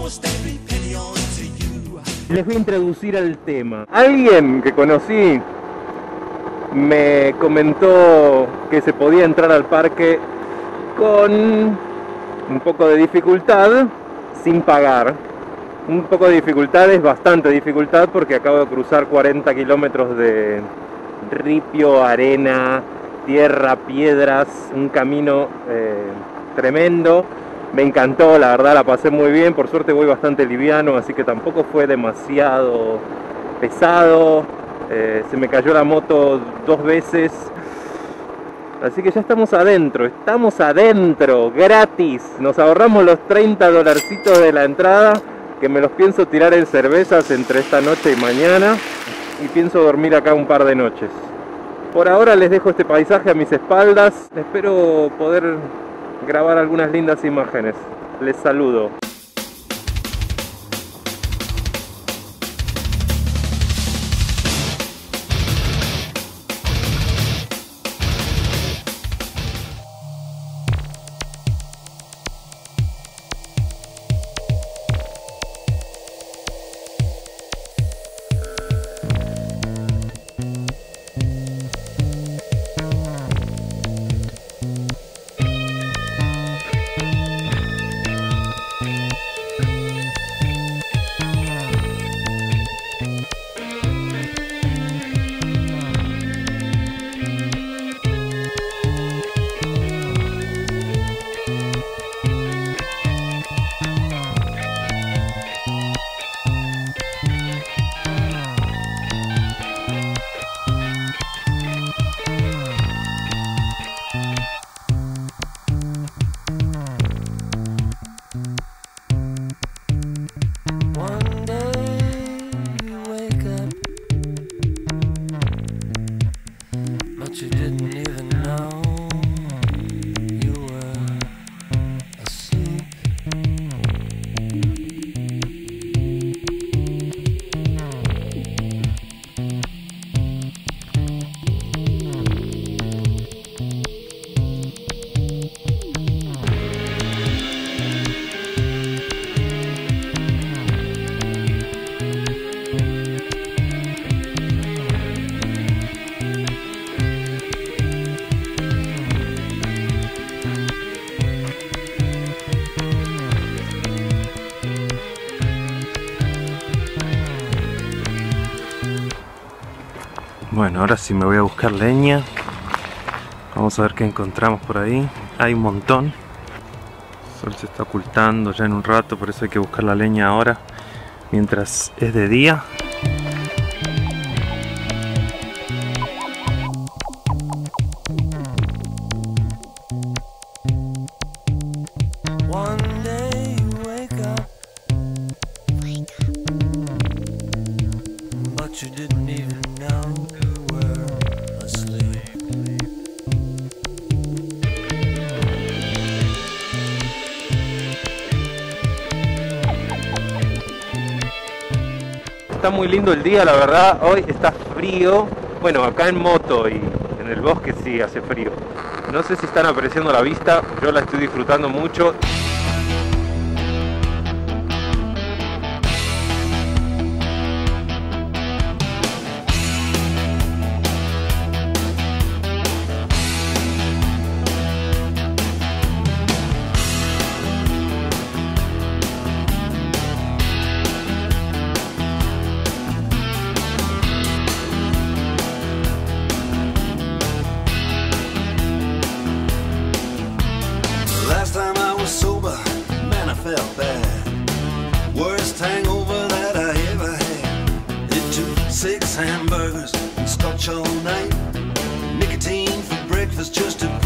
Almost every penny on to you. Les voy a introducir al tema. Alguien que conocí me comentó que se podía entrar al parque con un poco de dificultad sin pagar. Un poco de dificultad es bastante dificultad porque acabo de cruzar 40 kilómetros de ripio, arena, tierra, piedras, un camino eh, tremendo. Me encantó, la verdad la pasé muy bien, por suerte voy bastante liviano, así que tampoco fue demasiado pesado. Eh, se me cayó la moto dos veces. Así que ya estamos adentro, estamos adentro, gratis. Nos ahorramos los 30 dolarcitos de la entrada, que me los pienso tirar en cervezas entre esta noche y mañana. Y pienso dormir acá un par de noches. Por ahora les dejo este paisaje a mis espaldas. Espero poder grabar algunas lindas imágenes. Les saludo. Amen. Bueno, ahora sí me voy a buscar leña. Vamos a ver qué encontramos por ahí. Hay un montón. El sol se está ocultando ya en un rato, por eso hay que buscar la leña ahora, mientras es de día. You didn't even know Está muy lindo el día, la verdad. Hoy está frío. Bueno, acá en moto y en el bosque sí hace frío. No sé si están apreciando la vista, yo la estoy disfrutando mucho. Felt bad. Worst hangover that I ever had. It took six hamburgers and scotch all night. Nicotine for breakfast just to